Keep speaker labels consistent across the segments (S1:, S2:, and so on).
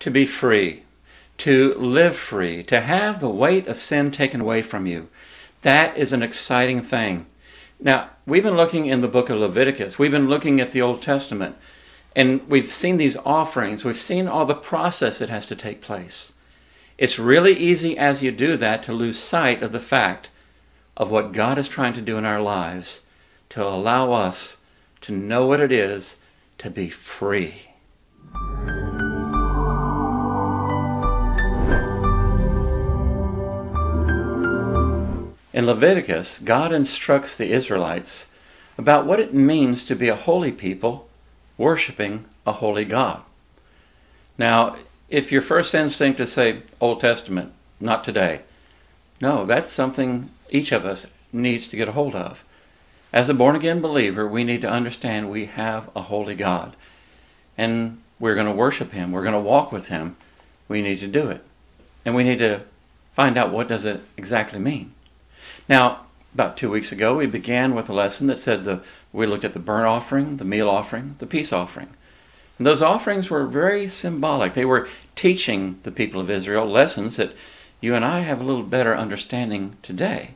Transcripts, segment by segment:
S1: to be free, to live free, to have the weight of sin taken away from you. That is an exciting thing. Now, we've been looking in the book of Leviticus, we've been looking at the Old Testament, and we've seen these offerings, we've seen all the process that has to take place. It's really easy as you do that to lose sight of the fact of what God is trying to do in our lives to allow us to know what it is to be free. In Leviticus, God instructs the Israelites about what it means to be a holy people worshiping a holy God. Now, if your first instinct is say Old Testament, not today, no, that's something each of us needs to get a hold of. As a born again believer, we need to understand we have a holy God. And we're going to worship him. We're going to walk with him. We need to do it. And we need to find out what does it exactly mean. Now, about two weeks ago, we began with a lesson that said the, we looked at the burnt offering, the meal offering, the peace offering. And those offerings were very symbolic. They were teaching the people of Israel lessons that you and I have a little better understanding today.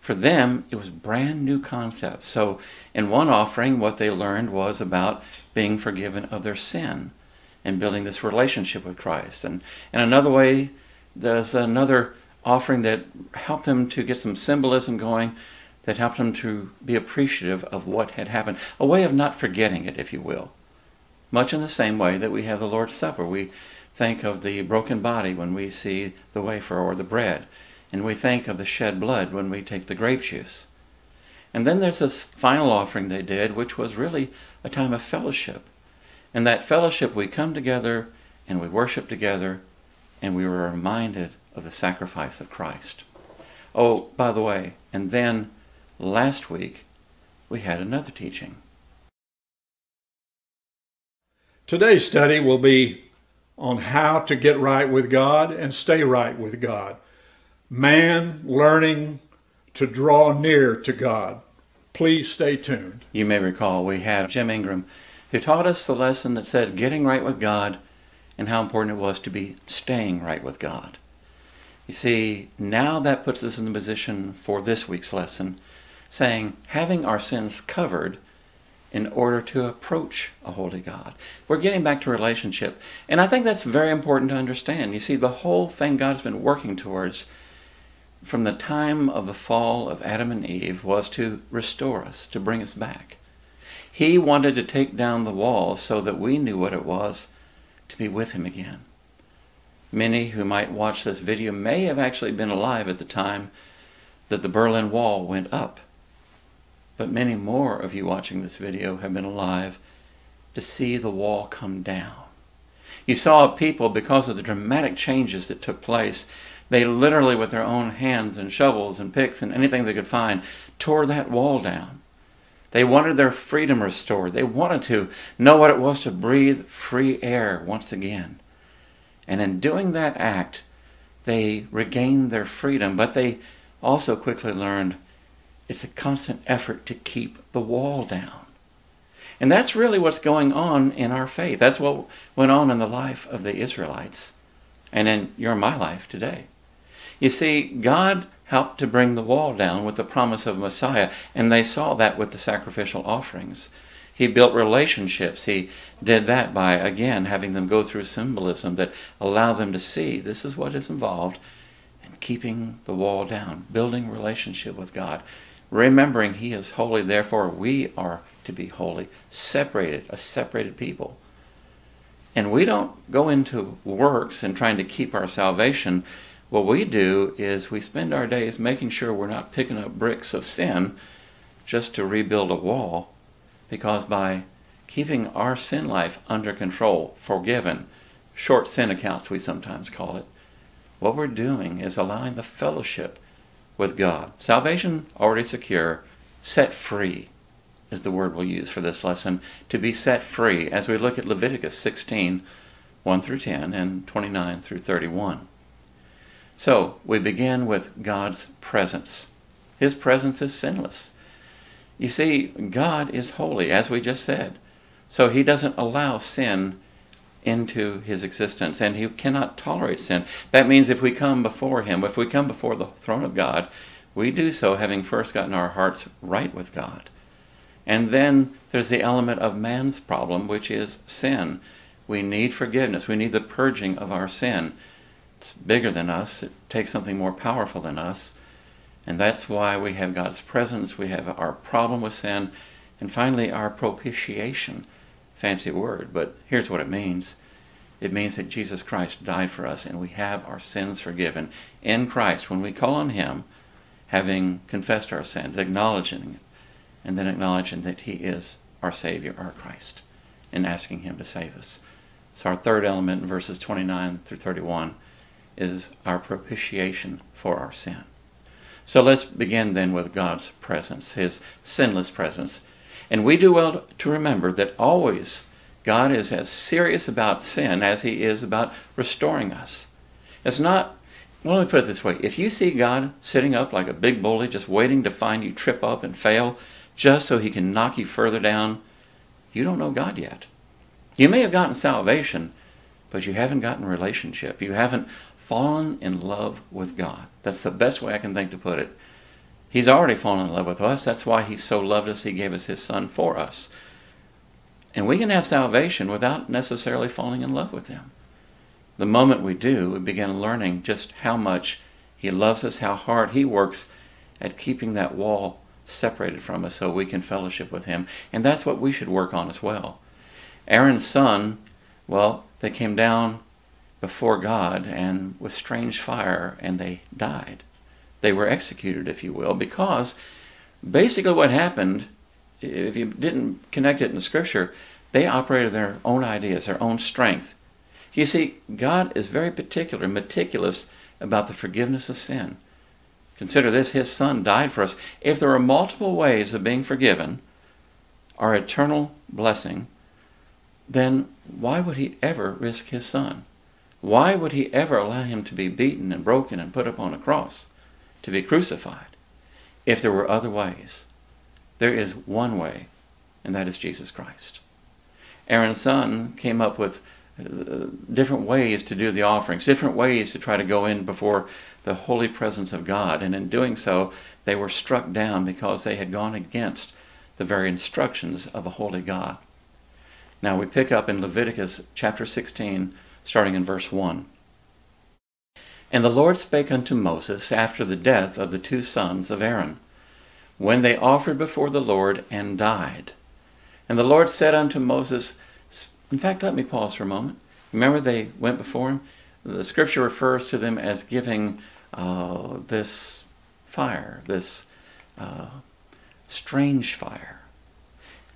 S1: For them, it was brand new concepts. So, in one offering, what they learned was about being forgiven of their sin and building this relationship with Christ. And in another way, there's another offering that helped them to get some symbolism going, that helped them to be appreciative of what had happened, a way of not forgetting it, if you will. Much in the same way that we have the Lord's Supper. We think of the broken body when we see the wafer or the bread, and we think of the shed blood when we take the grape juice. And then there's this final offering they did, which was really a time of fellowship. In that fellowship, we come together and we worship together, and we were reminded of the sacrifice of Christ. Oh, by the way, and then last week we had another teaching.
S2: Today's study will be on how to get right with God and stay right with God. Man learning to draw near to God. Please stay tuned.
S1: You may recall we had Jim Ingram who taught us the lesson that said getting right with God and how important it was to be staying right with God. You see, now that puts us in the position for this week's lesson, saying having our sins covered in order to approach a holy God. We're getting back to relationship. And I think that's very important to understand. You see, the whole thing God's been working towards from the time of the fall of Adam and Eve was to restore us, to bring us back. He wanted to take down the wall so that we knew what it was to be with Him again. Many who might watch this video may have actually been alive at the time that the Berlin Wall went up. But many more of you watching this video have been alive to see the wall come down. You saw people, because of the dramatic changes that took place, they literally, with their own hands and shovels and picks and anything they could find, tore that wall down. They wanted their freedom restored. They wanted to know what it was to breathe free air once again. And in doing that act, they regained their freedom, but they also quickly learned it's a constant effort to keep the wall down. And that's really what's going on in our faith. That's what went on in the life of the Israelites and in your my life today. You see, God helped to bring the wall down with the promise of Messiah, and they saw that with the sacrificial offerings. He built relationships. He did that by, again, having them go through symbolism that allow them to see this is what is involved in keeping the wall down, building relationship with God, remembering He is holy, therefore we are to be holy, separated, a separated people. And we don't go into works and trying to keep our salvation. What we do is we spend our days making sure we're not picking up bricks of sin just to rebuild a wall because by keeping our sin life under control, forgiven, short sin accounts we sometimes call it, what we're doing is allowing the fellowship with God. Salvation already secure, set free is the word we'll use for this lesson, to be set free as we look at Leviticus 16, 1 through 10, and 29 through 31. So, we begin with God's presence. His presence is sinless. You see, God is holy, as we just said. So he doesn't allow sin into his existence, and he cannot tolerate sin. That means if we come before him, if we come before the throne of God, we do so having first gotten our hearts right with God. And then there's the element of man's problem, which is sin. We need forgiveness. We need the purging of our sin. It's bigger than us. It takes something more powerful than us. And that's why we have God's presence, we have our problem with sin, and finally our propitiation. Fancy word, but here's what it means. It means that Jesus Christ died for us and we have our sins forgiven in Christ. When we call on Him, having confessed our sins, acknowledging it, and then acknowledging that He is our Savior, our Christ, and asking Him to save us. So our third element in verses 29 through 31 is our propitiation for our sin. So let's begin then with God's presence, His sinless presence. And we do well to remember that always God is as serious about sin as He is about restoring us. It's not, well, let me put it this way if you see God sitting up like a big bully just waiting to find you trip up and fail just so He can knock you further down, you don't know God yet. You may have gotten salvation, but you haven't gotten relationship. You haven't fallen in love with God. That's the best way I can think to put it. He's already fallen in love with us. That's why He so loved us, He gave us His Son for us. And we can have salvation without necessarily falling in love with Him. The moment we do, we begin learning just how much He loves us, how hard He works at keeping that wall separated from us so we can fellowship with Him. And that's what we should work on as well. Aaron's son, well, they came down before God and with strange fire and they died. They were executed, if you will, because basically what happened, if you didn't connect it in the scripture, they operated their own ideas, their own strength. You see, God is very particular, meticulous about the forgiveness of sin. Consider this His Son died for us. If there are multiple ways of being forgiven, our eternal blessing, then why would He ever risk His Son? Why would he ever allow him to be beaten and broken and put upon a cross, to be crucified, if there were other ways? There is one way, and that is Jesus Christ. Aaron's son came up with uh, different ways to do the offerings, different ways to try to go in before the holy presence of God, and in doing so, they were struck down because they had gone against the very instructions of a holy God. Now we pick up in Leviticus chapter 16 starting in verse 1. And the Lord spake unto Moses after the death of the two sons of Aaron, when they offered before the Lord and died. And the Lord said unto Moses, in fact, let me pause for a moment. Remember, they went before him? The scripture refers to them as giving uh, this fire, this uh, strange fire.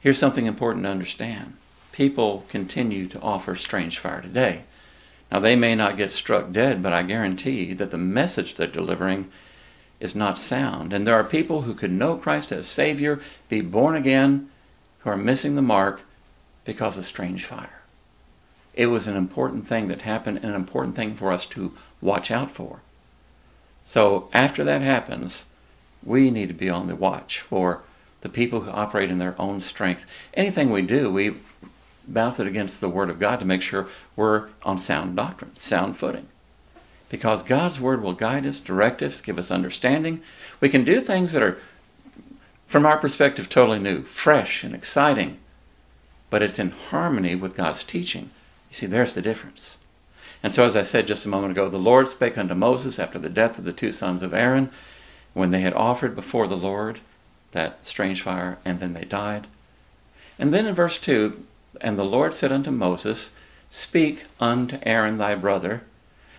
S1: Here's something important to understand people continue to offer strange fire today. Now, they may not get struck dead, but I guarantee that the message they're delivering is not sound. And there are people who could know Christ as Savior, be born again, who are missing the mark because of strange fire. It was an important thing that happened, an important thing for us to watch out for. So, after that happens, we need to be on the watch for the people who operate in their own strength. Anything we do, we bounce it against the Word of God to make sure we're on sound doctrine, sound footing. Because God's Word will guide us, direct us, give us understanding. We can do things that are, from our perspective, totally new, fresh, and exciting, but it's in harmony with God's teaching. You see, there's the difference. And so, as I said just a moment ago, the Lord spake unto Moses after the death of the two sons of Aaron, when they had offered before the Lord that strange fire, and then they died. And then in verse 2, and the Lord said unto Moses, Speak unto Aaron thy brother,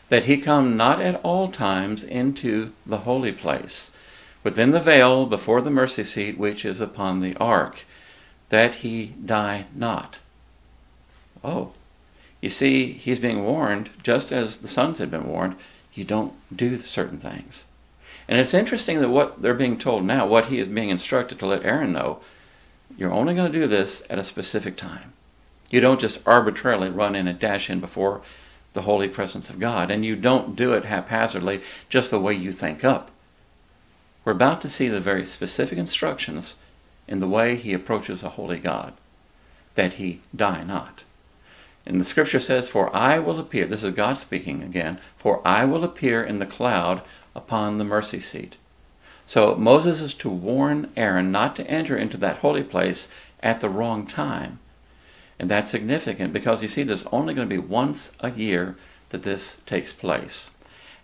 S1: that he come not at all times into the holy place, within the veil before the mercy seat which is upon the ark, that he die not. Oh, you see, he's being warned, just as the sons had been warned, you don't do certain things. And it's interesting that what they're being told now, what he is being instructed to let Aaron know, you're only going to do this at a specific time. You don't just arbitrarily run in and dash in before the holy presence of God, and you don't do it haphazardly just the way you think up. We're about to see the very specific instructions in the way he approaches a holy God, that he die not. And the scripture says, For I will appear, this is God speaking again, for I will appear in the cloud upon the mercy seat. So Moses is to warn Aaron not to enter into that holy place at the wrong time. And that's significant because you see, there's only going to be once a year that this takes place.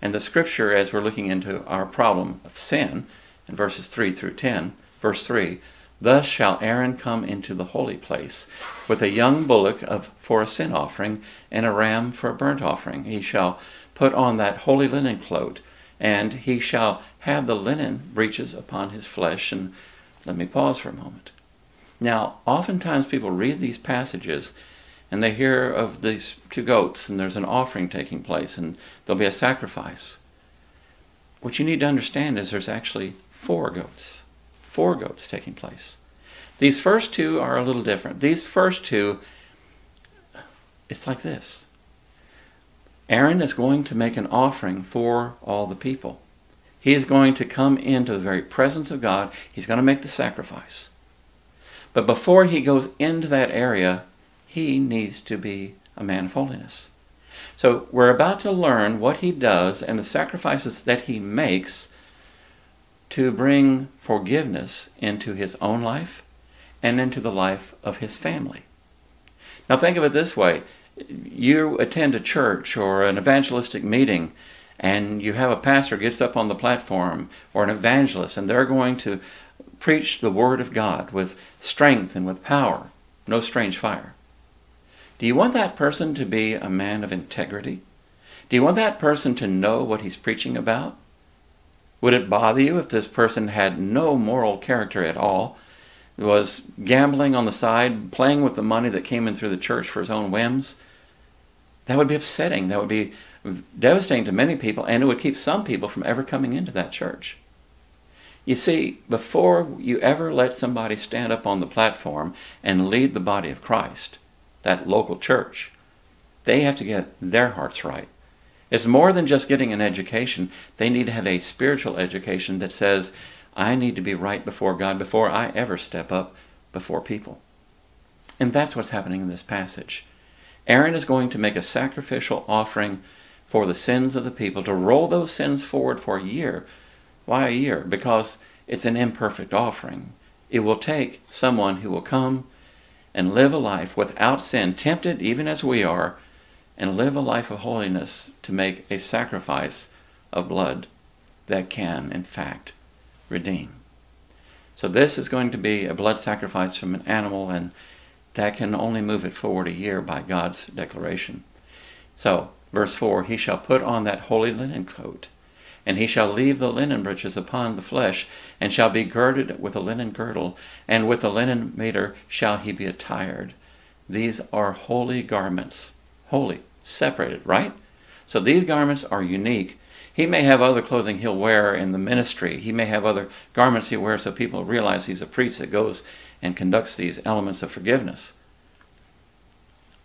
S1: And the scripture, as we're looking into our problem of sin, in verses 3 through 10, verse 3, Thus shall Aaron come into the holy place with a young bullock of, for a sin offering and a ram for a burnt offering. He shall put on that holy linen cloak, and he shall have the linen breeches upon his flesh. And let me pause for a moment. Now, oftentimes people read these passages and they hear of these two goats and there's an offering taking place and there'll be a sacrifice. What you need to understand is there's actually four goats. Four goats taking place. These first two are a little different. These first two, it's like this Aaron is going to make an offering for all the people. He is going to come into the very presence of God. He's going to make the sacrifice. But before he goes into that area, he needs to be a man of holiness. So we're about to learn what he does and the sacrifices that he makes to bring forgiveness into his own life and into the life of his family. Now think of it this way. You attend a church or an evangelistic meeting and you have a pastor gets up on the platform or an evangelist and they're going to preach the Word of God with strength and with power, no strange fire. Do you want that person to be a man of integrity? Do you want that person to know what he's preaching about? Would it bother you if this person had no moral character at all, was gambling on the side, playing with the money that came in through the church for his own whims? That would be upsetting. That would be devastating to many people, and it would keep some people from ever coming into that church. You see, before you ever let somebody stand up on the platform and lead the body of Christ, that local church, they have to get their hearts right. It's more than just getting an education. They need to have a spiritual education that says, I need to be right before God before I ever step up before people. And that's what's happening in this passage. Aaron is going to make a sacrificial offering for the sins of the people, to roll those sins forward for a year why a year? Because it's an imperfect offering. It will take someone who will come and live a life without sin, tempted even as we are, and live a life of holiness to make a sacrifice of blood that can, in fact, redeem. So this is going to be a blood sacrifice from an animal, and that can only move it forward a year by God's declaration. So, verse 4 He shall put on that holy linen coat and he shall leave the linen breeches upon the flesh, and shall be girded with a linen girdle, and with a linen mitre shall he be attired. These are holy garments. Holy, separated, right? So these garments are unique. He may have other clothing he'll wear in the ministry. He may have other garments he wears so people realize he's a priest that goes and conducts these elements of forgiveness.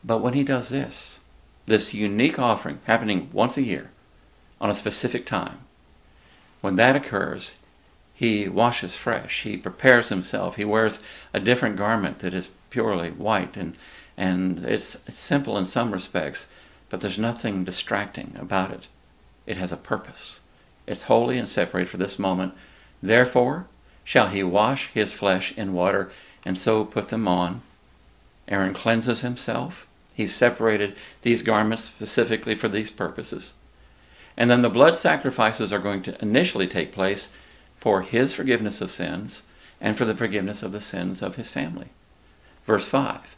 S1: But when he does this, this unique offering happening once a year on a specific time, when that occurs, he washes fresh. He prepares himself. He wears a different garment that is purely white. And, and it's, it's simple in some respects, but there's nothing distracting about it. It has a purpose. It's holy and separate for this moment. Therefore, shall he wash his flesh in water and so put them on. Aaron cleanses himself. He's separated these garments specifically for these purposes. And then the blood sacrifices are going to initially take place for his forgiveness of sins and for the forgiveness of the sins of his family. Verse 5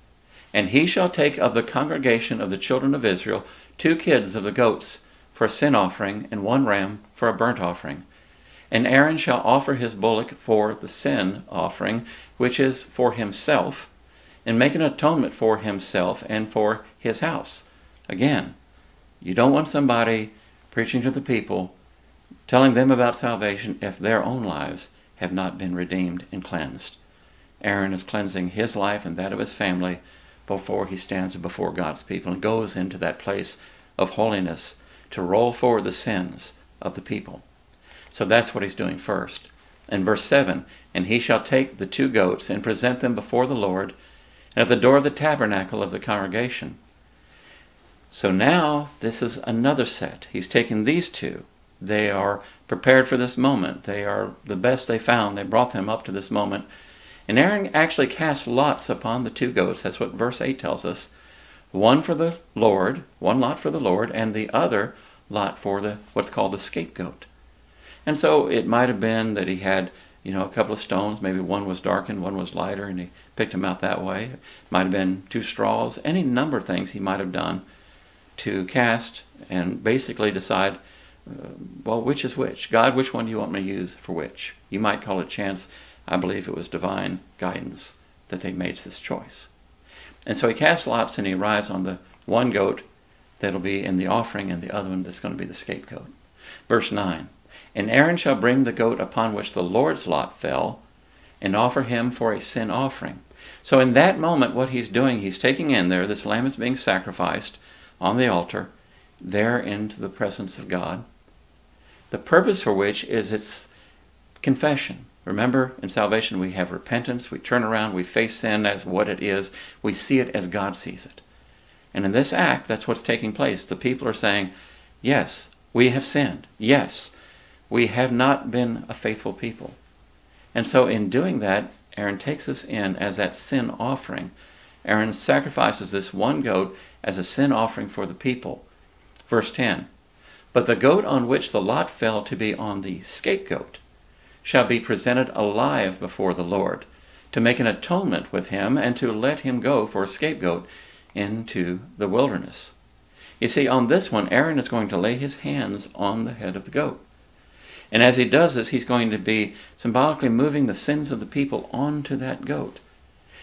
S1: And he shall take of the congregation of the children of Israel two kids of the goats for a sin offering and one ram for a burnt offering. And Aaron shall offer his bullock for the sin offering, which is for himself, and make an atonement for himself and for his house. Again, you don't want somebody preaching to the people, telling them about salvation if their own lives have not been redeemed and cleansed. Aaron is cleansing his life and that of his family before he stands before God's people and goes into that place of holiness to roll forward the sins of the people. So that's what he's doing first. In verse 7, and he shall take the two goats and present them before the Lord at the door of the tabernacle of the congregation. So now this is another set. He's taken these two. They are prepared for this moment. They are the best they found. They brought them up to this moment. And Aaron actually cast lots upon the two goats. That's what verse 8 tells us. One for the Lord, one lot for the Lord, and the other lot for the what's called the scapegoat. And so it might have been that he had, you know, a couple of stones. Maybe one was darkened, one was lighter, and he picked them out that way. It might have been two straws. Any number of things he might have done to cast and basically decide, uh, well, which is which? God, which one do you want me to use for which? You might call it chance. I believe it was divine guidance that they made this choice. And so he casts lots and he arrives on the one goat that'll be in the offering and the other one that's going to be the scapegoat. Verse 9 And Aaron shall bring the goat upon which the Lord's lot fell and offer him for a sin offering. So in that moment, what he's doing, he's taking in there, this lamb is being sacrificed on the altar, there into the presence of God. The purpose for which is its confession. Remember, in salvation, we have repentance, we turn around, we face sin as what it is, we see it as God sees it. And in this act, that's what's taking place. The people are saying, Yes, we have sinned. Yes, we have not been a faithful people. And so, in doing that, Aaron takes us in as that sin offering. Aaron sacrifices this one goat as a sin offering for the people. Verse 10 But the goat on which the lot fell to be on the scapegoat shall be presented alive before the Lord, to make an atonement with him and to let him go for a scapegoat into the wilderness. You see, on this one, Aaron is going to lay his hands on the head of the goat. And as he does this, he's going to be symbolically moving the sins of the people onto that goat.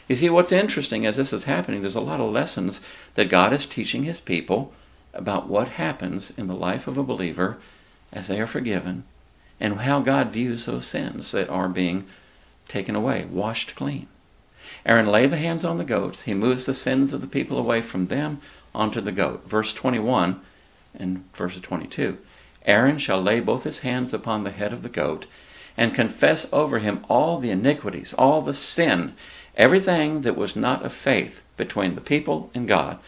S1: You see, what's interesting as this is happening, there's a lot of lessons that God is teaching his people about what happens in the life of a believer as they are forgiven and how God views those sins that are being taken away, washed clean. Aaron lay the hands on the goats. He moves the sins of the people away from them onto the goat. Verse 21 and verse 22. Aaron shall lay both his hands upon the head of the goat and confess over him all the iniquities, all the sin, everything that was not of faith between the people and God.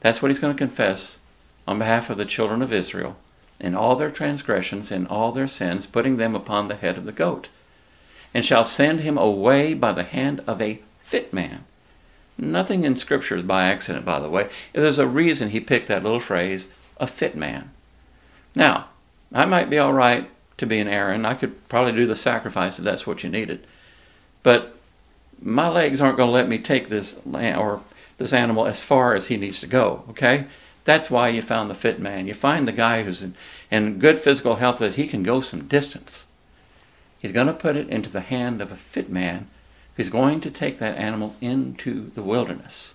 S1: That's what he's going to confess on behalf of the children of Israel in all their transgressions and all their sins, putting them upon the head of the goat, and shall send him away by the hand of a fit man. Nothing in Scripture is by accident, by the way. There's a reason he picked that little phrase, a fit man. Now, I might be all right to be an Aaron. I could probably do the sacrifice if that's what you needed. But my legs aren't going to let me take this or this animal as far as he needs to go, okay? That's why you found the fit man. You find the guy who's in, in good physical health that he can go some distance. He's going to put it into the hand of a fit man who's going to take that animal into the wilderness.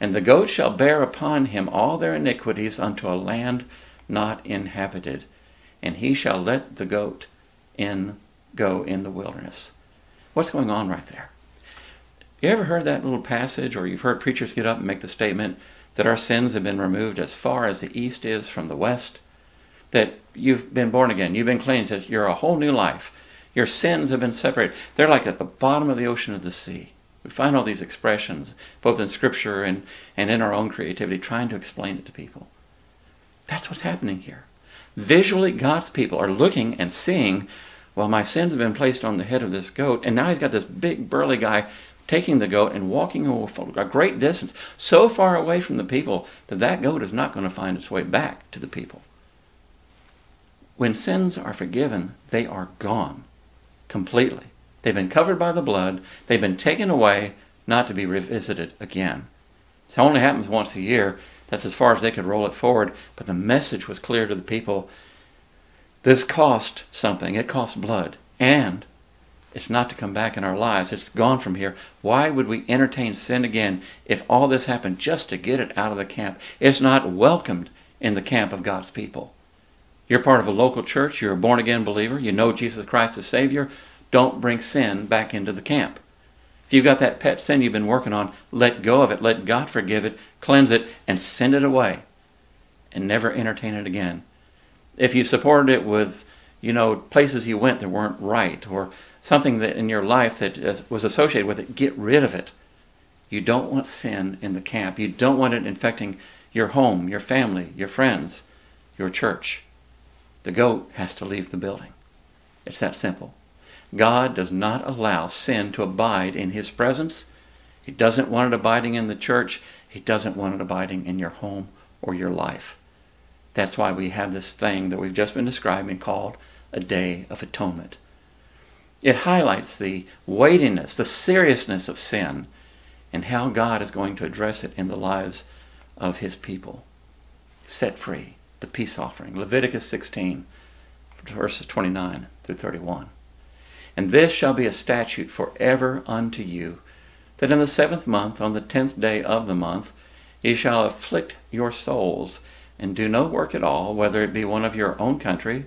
S1: And the goat shall bear upon him all their iniquities unto a land not inhabited, and he shall let the goat in go in the wilderness. What's going on right there? You ever heard that little passage, or you've heard preachers get up and make the statement, that our sins have been removed as far as the east is from the west, that you've been born again, you've been cleansed, that you're a whole new life. Your sins have been separated. They're like at the bottom of the ocean of the sea. We find all these expressions, both in Scripture and, and in our own creativity, trying to explain it to people. That's what's happening here. Visually, God's people are looking and seeing, well, my sins have been placed on the head of this goat, and now he's got this big, burly guy taking the goat and walking a great distance, so far away from the people that that goat is not going to find its way back to the people. When sins are forgiven, they are gone completely. They've been covered by the blood, they've been taken away, not to be revisited again. It only happens once a year. That's as far as they could roll it forward. But the message was clear to the people. This cost something. It cost blood. And it's not to come back in our lives. It's gone from here. Why would we entertain sin again if all this happened just to get it out of the camp? It's not welcomed in the camp of God's people. You're part of a local church. You're a born again believer. You know Jesus Christ as Savior. Don't bring sin back into the camp. If you've got that pet sin you've been working on, let go of it. Let God forgive it, cleanse it, and send it away. And never entertain it again. If you supported it with, you know, places you went that weren't right, or something that in your life that was associated with it, get rid of it. You don't want sin in the camp. You don't want it infecting your home, your family, your friends, your church. The goat has to leave the building. It's that simple. God does not allow sin to abide in his presence. He doesn't want it abiding in the church. He doesn't want it abiding in your home or your life. That's why we have this thing that we've just been describing called a day of atonement. It highlights the weightiness, the seriousness of sin, and how God is going to address it in the lives of his people. Set free, the peace offering. Leviticus 16, verses 29 through 31. And this shall be a statute forever unto you, that in the seventh month, on the tenth day of the month, ye shall afflict your souls, and do no work at all, whether it be one of your own country,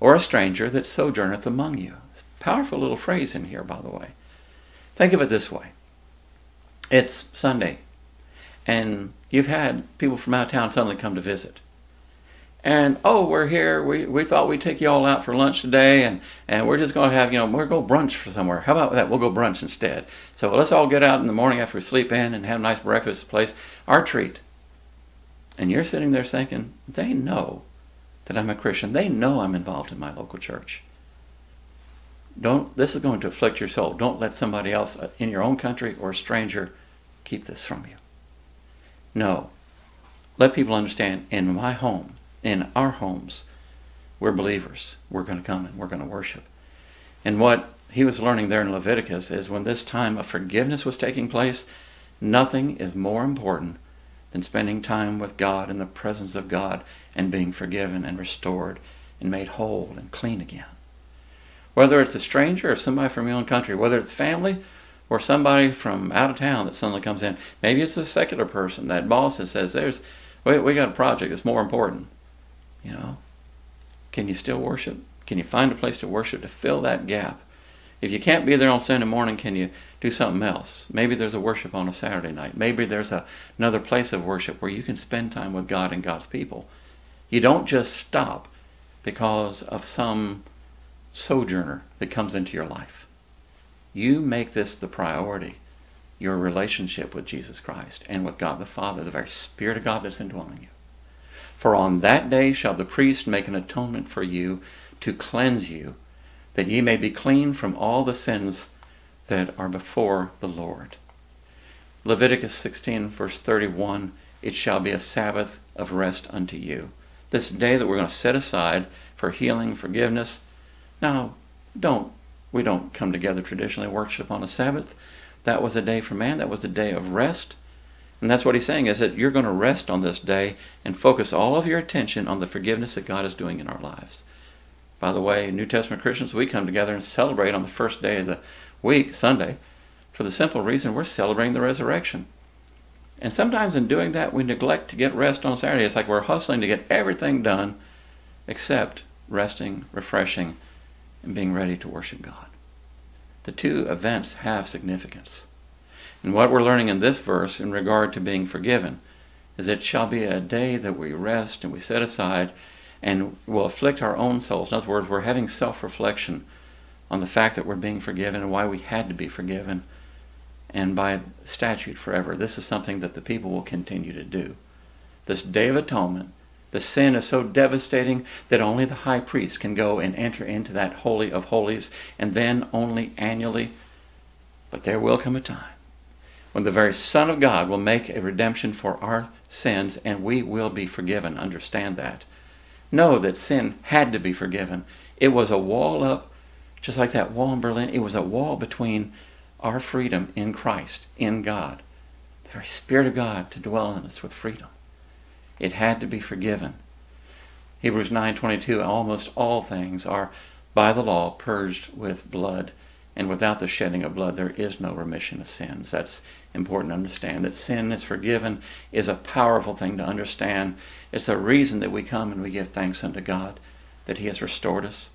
S1: or a stranger that sojourneth among you. Powerful little phrase in here, by the way. Think of it this way it's Sunday, and you've had people from out of town suddenly come to visit. And oh, we're here. We, we thought we'd take you all out for lunch today, and, and we're just going to have, you know, we're going to go brunch for somewhere. How about that? We'll go brunch instead. So let's all get out in the morning after we sleep in and have a nice breakfast place. Our treat. And you're sitting there thinking, they know that I'm a Christian. They know I'm involved in my local church. Don't, this is going to afflict your soul. Don't let somebody else uh, in your own country or a stranger keep this from you. No. Let people understand in my home, in our homes, we're believers. We're going to come and we're going to worship. And what he was learning there in Leviticus is when this time of forgiveness was taking place, nothing is more important than spending time with God in the presence of God and being forgiven and restored and made whole and clean again. Whether it's a stranger or somebody from your own country, whether it's family or somebody from out of town that suddenly comes in. Maybe it's a secular person, that boss that says, "There's, we, we got a project that's more important." You know, can you still worship? Can you find a place to worship to fill that gap? If you can't be there on Sunday morning, can you do something else? Maybe there's a worship on a Saturday night. Maybe there's a, another place of worship where you can spend time with God and God's people. You don't just stop because of some sojourner that comes into your life. You make this the priority, your relationship with Jesus Christ and with God the Father, the very Spirit of God that's indwelling you. For on that day shall the priest make an atonement for you to cleanse you that ye may be clean from all the sins that are before the Lord. Leviticus 16, verse 31 It shall be a Sabbath of rest unto you. This day that we're going to set aside for healing, forgiveness. Now, don't we don't come together traditionally worship on a Sabbath. That was a day for man. That was a day of rest. And that's what he's saying is that you're going to rest on this day and focus all of your attention on the forgiveness that God is doing in our lives. By the way, New Testament Christians, we come together and celebrate on the first day of the week, Sunday, for the simple reason we're celebrating the resurrection. And sometimes in doing that, we neglect to get rest on Saturday. It's like we're hustling to get everything done except resting, refreshing, and being ready to worship God. The two events have significance. And what we're learning in this verse in regard to being forgiven is it shall be a day that we rest and we set aside and will afflict our own souls. In other words, we're having self reflection on the fact that we're being forgiven and why we had to be forgiven. And by statute forever, this is something that the people will continue to do. This Day of Atonement, the sin is so devastating that only the high priest can go and enter into that Holy of Holies, and then only annually. But there will come a time when the very Son of God will make a redemption for our sins, and we will be forgiven. Understand that know that sin had to be forgiven. It was a wall up, just like that wall in Berlin. It was a wall between our freedom in Christ, in God, the very Spirit of God to dwell in us with freedom. It had to be forgiven. Hebrews 9:22 almost all things are by the law purged with blood and without the shedding of blood there is no remission of sins. That's important to understand that sin is forgiven is a powerful thing to understand. It's a reason that we come and we give thanks unto God that He has restored us.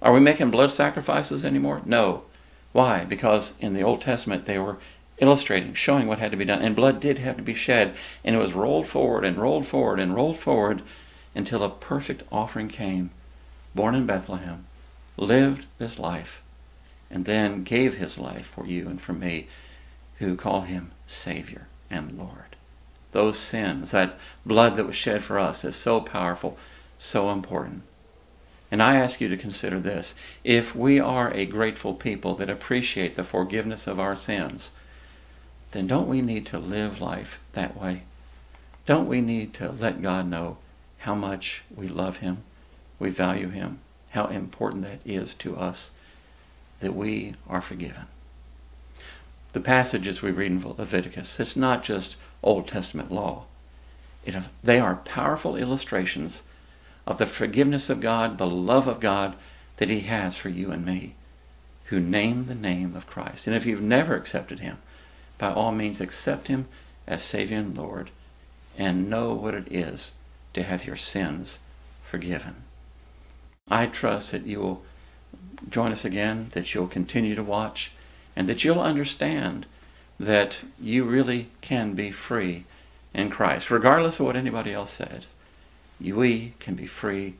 S1: Are we making blood sacrifices anymore? No. Why? Because in the Old Testament they were illustrating, showing what had to be done. And blood did have to be shed. And it was rolled forward and rolled forward and rolled forward until a perfect offering came, born in Bethlehem, lived this life, and then gave his life for you and for me who call him Savior and Lord. those sins, that blood that was shed for us is so powerful, so important. And I ask you to consider this. If we are a grateful people that appreciate the forgiveness of our sins, then don't we need to live life that way? Don't we need to let God know how much we love Him, we value Him, how important that is to us, that we are forgiven? The passages we read in Leviticus, it's not just Old Testament law. They are powerful illustrations of the forgiveness of God, the love of God that He has for you and me who name the name of Christ. And if you've never accepted Him, by all means accept Him as Savior and Lord and know what it is to have your sins forgiven. I trust that you will join us again, that you'll continue to watch, and that you'll understand that you really can be free in Christ, regardless of what anybody else says we can be free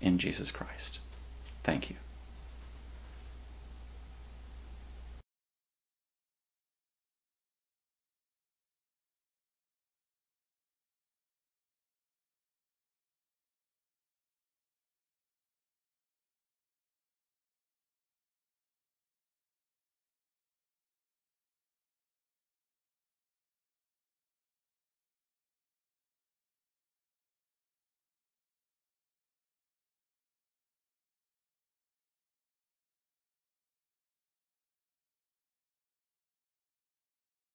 S1: in Jesus Christ. Thank you.